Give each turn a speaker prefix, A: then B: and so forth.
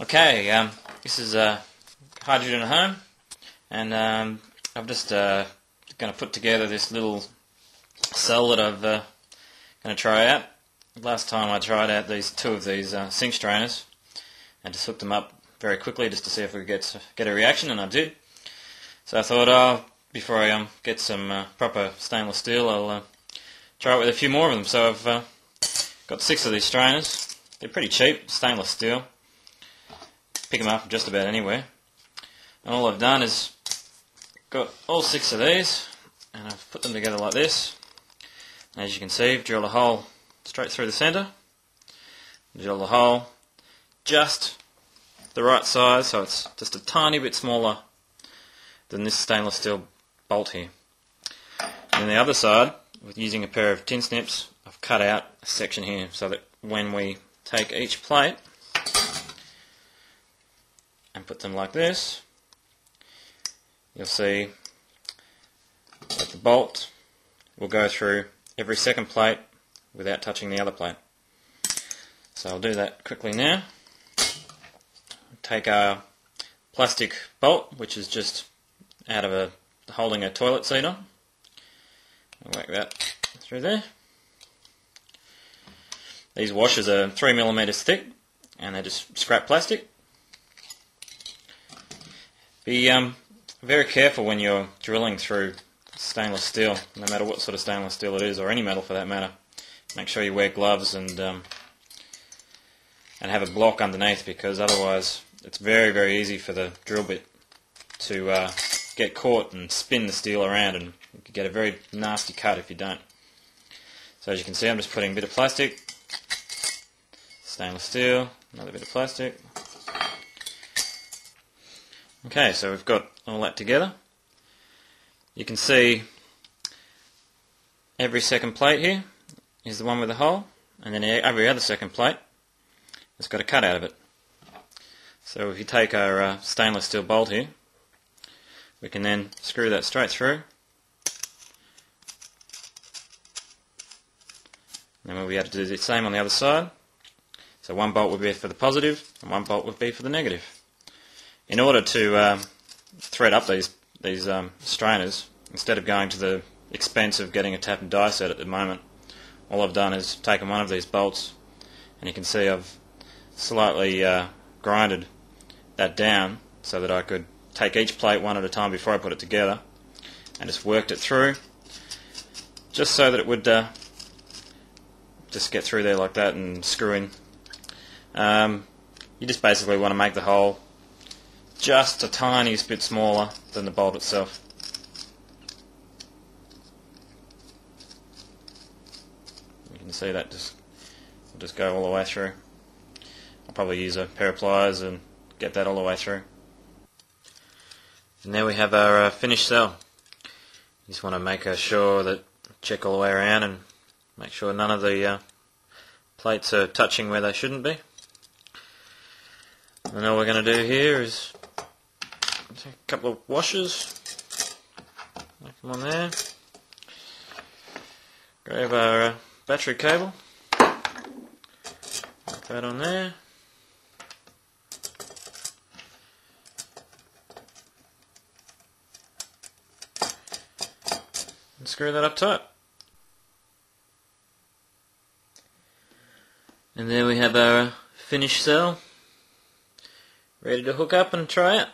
A: Okay, um, this is uh, hydrogen at home, and um, I'm just uh, going to put together this little cell that I've uh, going to try out. Last time I tried out these two of these uh, sink strainers, and just hooked them up very quickly just to see if we could get get a reaction, and I did. So I thought, oh, before I um, get some uh, proper stainless steel, I'll uh, try it with a few more of them. So I've uh, got six of these strainers. They're pretty cheap, stainless steel pick them up from just about anywhere. And all I've done is got all six of these and I've put them together like this. And as you can see, I've drilled a hole straight through the centre. Drill the hole just the right size, so it's just a tiny bit smaller than this stainless steel bolt here. And the other side, with using a pair of tin snips, I've cut out a section here so that when we take each plate and put them like this, you'll see that the bolt will go through every second plate without touching the other plate. So I'll do that quickly now. Take our plastic bolt, which is just out of a holding a toilet seat on. I'll whack that through there. These washers are 3mm thick and they're just scrap plastic. Be um, very careful when you're drilling through stainless steel, no matter what sort of stainless steel it is, or any metal for that matter. Make sure you wear gloves and um, and have a block underneath because otherwise it's very very easy for the drill bit to uh, get caught and spin the steel around and you get a very nasty cut if you don't. So as you can see I'm just putting a bit of plastic, stainless steel, another bit of plastic, Okay, so we've got all that together. You can see every second plate here is the one with the hole, and then every other second plate has got a cut out of it. So if you take our uh, stainless steel bolt here, we can then screw that straight through. And then we'll be able to do the same on the other side. So one bolt will be for the positive, and one bolt will be for the negative in order to um, thread up these these um, strainers, instead of going to the expense of getting a tap and die set at the moment, all I've done is taken one of these bolts, and you can see I've slightly uh, grinded that down so that I could take each plate one at a time before I put it together, and just worked it through, just so that it would uh, just get through there like that and screw in. Um, you just basically want to make the hole just a tiny bit smaller than the bolt itself. You can see that just will just go all the way through. I'll probably use a pair of pliers and get that all the way through. And there we have our uh, finished cell. You just want to make sure that check all the way around and make sure none of the uh, plates are touching where they shouldn't be. And all we're going to do here is a couple of washers. Make them on there. Grab our uh, battery cable. Put that on there. And screw that up tight. And there we have our finished cell ready to hook up and try it.